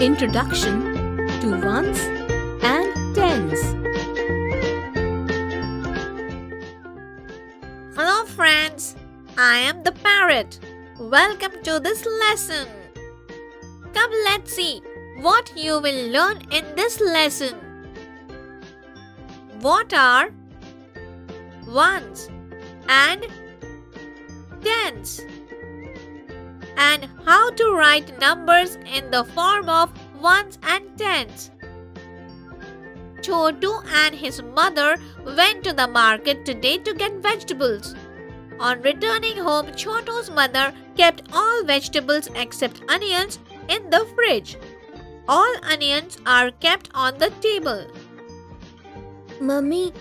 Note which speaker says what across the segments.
Speaker 1: Introduction to Ones and Tens.
Speaker 2: Hello friends, I am the parrot. Welcome to this lesson. Come let's see what you will learn in this lesson. What are ones and tens? And how to write numbers in the form of ones and tens. Chotu and his mother went to the market today to get vegetables. On returning home, Chotu's mother kept all vegetables except onions in the fridge. All onions are kept on the table.
Speaker 3: Mummy,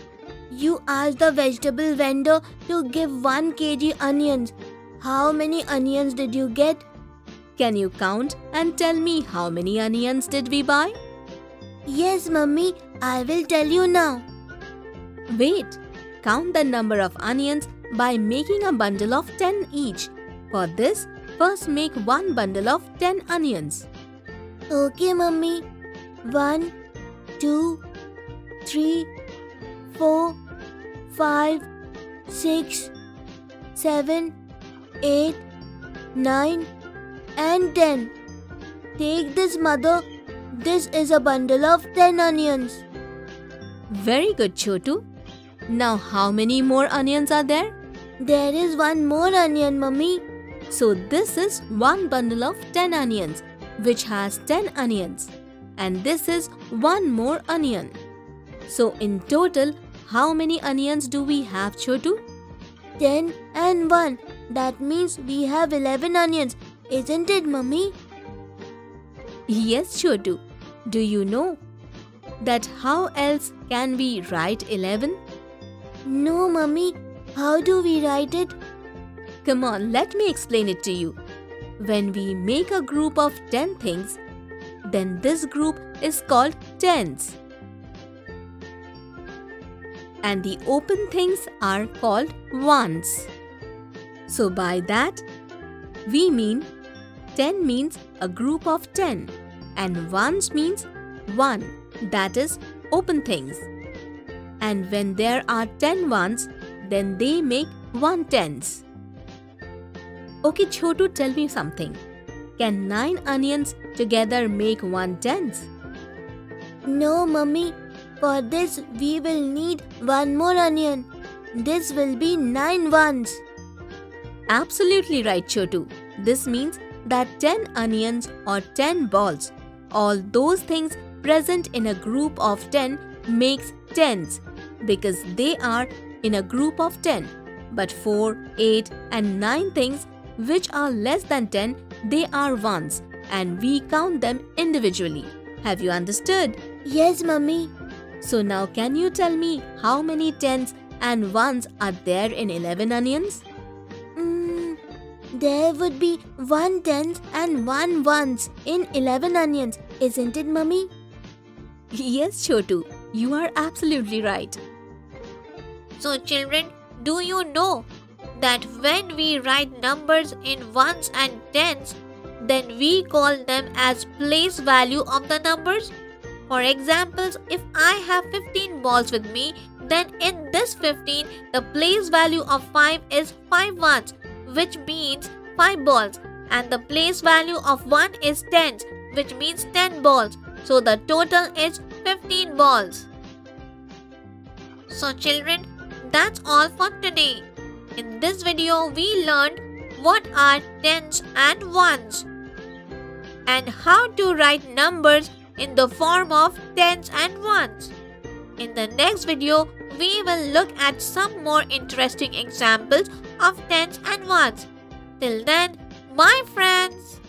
Speaker 3: you asked the vegetable vendor to give 1 kg onions. How many onions did you get?
Speaker 1: Can you count and tell me how many onions did we buy?
Speaker 3: Yes, Mummy, I will tell you now.
Speaker 1: Wait, count the number of onions by making a bundle of 10 each. For this, first make one bundle of 10 onions.
Speaker 3: Okay, Mummy. One, two, three, four, five, six, seven, eight, nine, and 10. Take this, mother. This is a bundle of 10 onions.
Speaker 1: Very good, Chotu. Now, how many more onions are there?
Speaker 3: There is one more onion, mummy.
Speaker 1: So, this is one bundle of 10 onions, which has 10 onions. And this is one more onion. So, in total, how many onions do we have, Chotu?
Speaker 3: 10 and 1. That means we have 11 onions, isn't it, mummy?
Speaker 1: Yes, Chotu. Do you know that how else can we write 11?
Speaker 3: No, mummy. How do we write it?
Speaker 1: Come on, let me explain it to you. When we make a group of 10 things, then this group is called tens. And the open things are called ones. So by that, we mean 10 means a group of 10 and ones means 1 that is open things. And when there are 10 ones, then they make 1 tens. Okay, Chotu, tell me something. Can 9 onions together make 1 tens?
Speaker 3: No, mummy. For this, we will need one more onion. This will be 9 ones.
Speaker 1: Absolutely right, Chotu. This means that 10 onions or 10 balls, all those things present in a group of 10 makes tens because they are in a group of 10. But 4, 8 and 9 things which are less than 10, they are ones and we count them individually. Have you understood?
Speaker 3: Yes, mummy.
Speaker 1: So now can you tell me how many tens and ones are there in 11 onions?
Speaker 3: There would be one tens and one ones in 11 onions, isn't it, mummy?
Speaker 1: Yes, Chotu, you are absolutely right.
Speaker 2: So, children, do you know that when we write numbers in ones and tens, then we call them as place value of the numbers? For examples, if I have 15 balls with me, then in this 15, the place value of 5 is 5 ones, which means 5 balls, and the place value of 1 is 10, which means 10 balls. So the total is 15 balls. So children, that's all for today. In this video, we learned what are tens and ones and how to write numbers in the form of tens and ones. In the next video, we will look at some more interesting examples of tens and ones. Till then, bye friends!